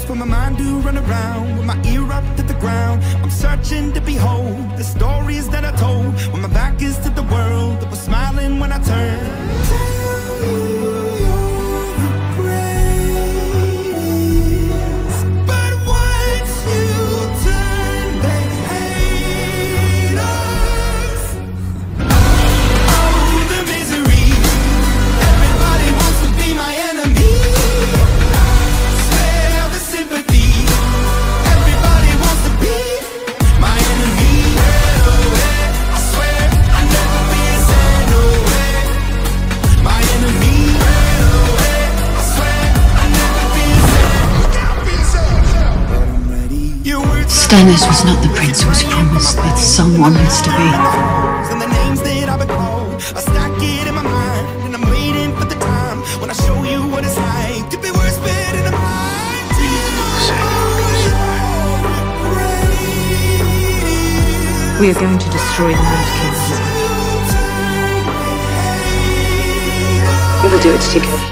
for my mind to run around with my ear up to the ground. I'm searching to behold the stories that I told words Stannis was not the prince who was promised, but someone has to be. and the names that I've been called. I stack it in my mind, and I'm waiting for the time when I show you what it's like to be worse fit in a mind. We are going to destroy the Night Kingdom. We will do it together.